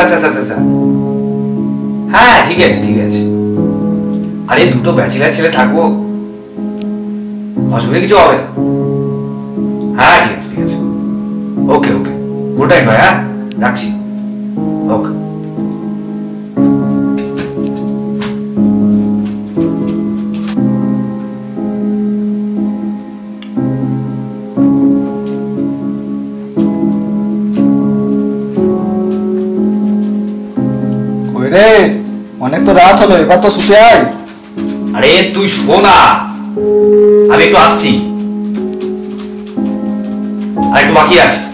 আচ্ছা আচ্ছা আচ্ছা আচ্ছা। হ্যাঁ ঠিক আছে ঠিক আছে। আরে, দুটো ব্যাচেলার ছেলে থাকব। অসুবিধা কিছু হবে হ্যাঁ ঠিক আছে ঠিক আছে। ওকে ওকে। গুড নাইট ভাই হ্যাঁ রাখছি। অনেক তো রাত হলো এবার তো শুতে আয়। আরে, তুই শোনা আমি একটু আসছি। আর, একটু বাকি আছে।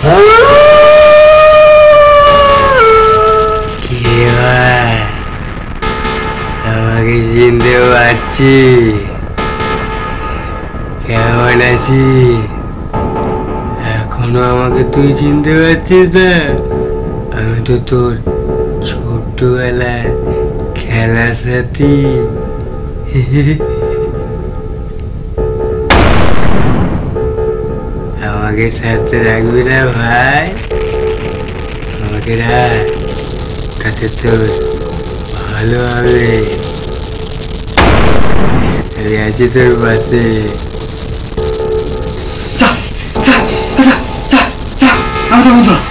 কে আমাকে চিনতে পারছি কেমন আছি এখনও আমাকে তুই চিনতে পারছিস না আমি তো তোর ছোট্টবেলার খেলার সাথী আমাকে সাথে রাখবি না ভাই? আমাকে রাখ তোর ভালো হবে। আছি তোর পাশে। আমি তো বুঝলাম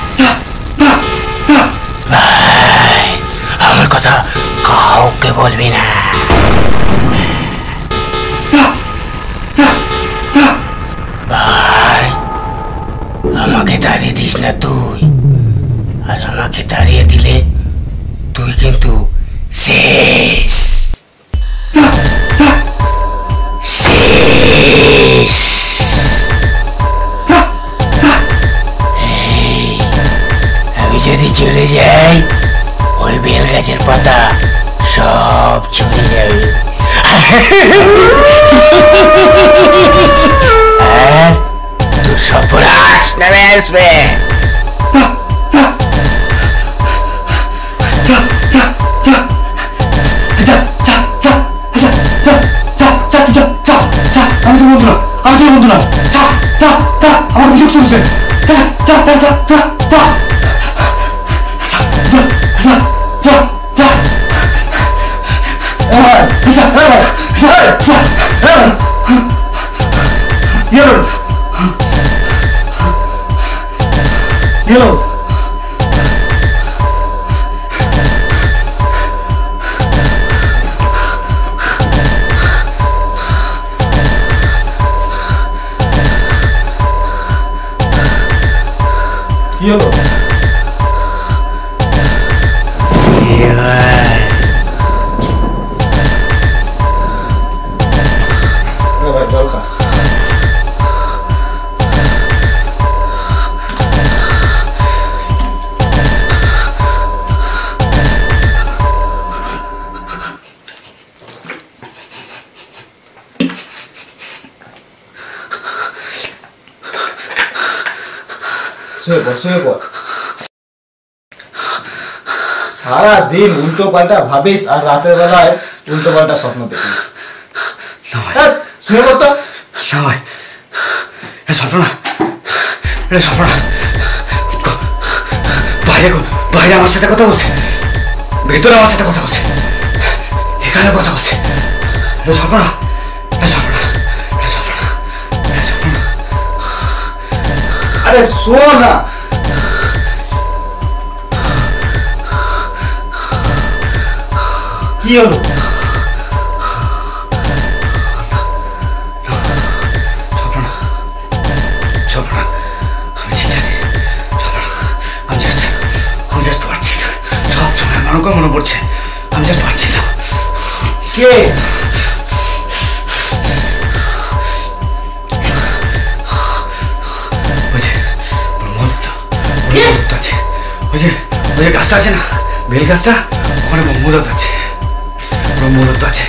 তোর সর্বনাশ নামে আসবে যা যা যা যা যা যা যা যা যা যা যা যা যা যা আমাদের বন্ধুরা আমাদের বন্ধুরা যা যা যা আমার বিরক্ত হচ্ছে যা যা যা যা যা যা যা যা যা যা Yellow. Yellow. ভাই পড় শুয়ে পড় সারা দিন উল্টো পাল্টা ভাবিস আর রাতের বেলায় উল্টো পাল্টা স্বপ্ন দেখিস। ধ্যাৎ, শুয়ে পড় না ভাই এ স্বপ্ন না। এটা স্বপ্ন না। বাইরে বাইরে আমার সাথে কথা বলছে। ভেতরে আমার সাথে কথা বলছে। এখানে কথা বলছে। স্বপ্ন না। আরে শো না কি হলো স্বপ্ন না স্বপ্ন না আমি ঠিক জানি স্বপ্ন না আমি জাস্ট আমি জাস্ট পারছি না সব সময় মনে মনে পড়ছে আমি জাস্ট পারছি না কে ওই যে গাছটা আছে না? বেল গাছটা ওখানে ব্রহ্মদত্ত আছে। ব্রহ্মদত্ত আছে।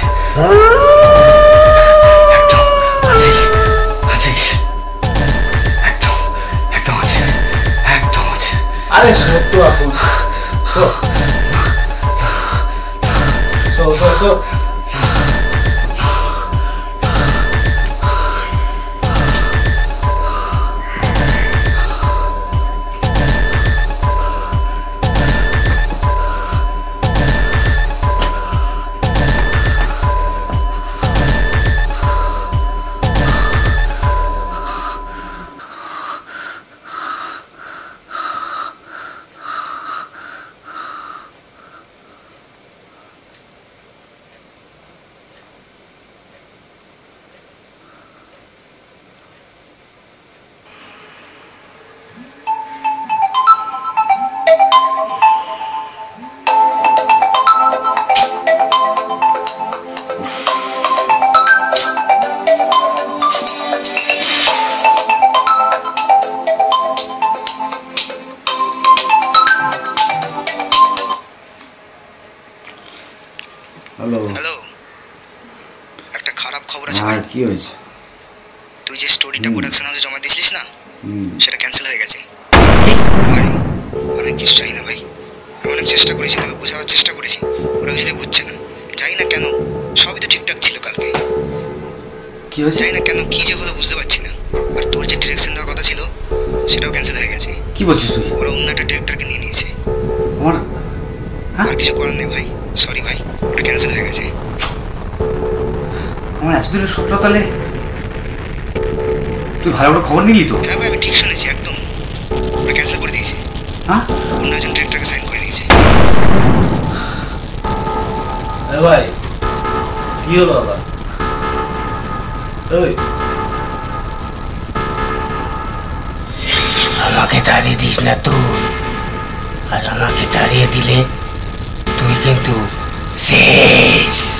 একদম আছে আরে সত্য আপু। কি হয়েছে? তুই যে স্টোরিটা প্রোডাকশন হাউসে জমা দিয়েছিলিস না? সেটা ক্যান্সেল হয়ে গেছে। ভাই আমি কিছু চাই না ভাই। আমি অনেক চেষ্টা করেছি তোকে বোঝাবার চেষ্টা করেছি। ওরা কিছুতে বুঝছে না। জানি না কেন সবই তো ঠিকঠাক ছিল কালকে। কি হয়েছে? জানি না কেন কি যে হলো বুঝতে পারছি না। আর তোর যে ডিরেকশন দেওয়ার কথা ছিল সেটাও ক্যান্সেল হয়ে গেছে। কি বলছিস তুই? ওরা অন্য একটা ডিরেক্টরকে নিয়ে নিয়েছে। আমার হ্যাঁ? আর কিছু করার নেই ভাই। সরি ভাই ওটা ক্যান্সেল হয়ে গেছে। আমার এতদিনের স্বপ্ন তাহলে তুই ভালো করে খবর নিলি তো? হ্যাঁ ভাই আমি ঠিক শুনেছি একদম। ওটা ক্যান্সেল করে দিয়েছে। হ্যাঁ? অন্য একজন ডিরেক্টরকে সাইন করে দিয়েছে। ভাই কি হলো আবার? ওই আমাকে তাড়িয়ে দিস না তুই। আর আমাকে তাড়িয়ে দিলে তুই কিন্তু শেষ।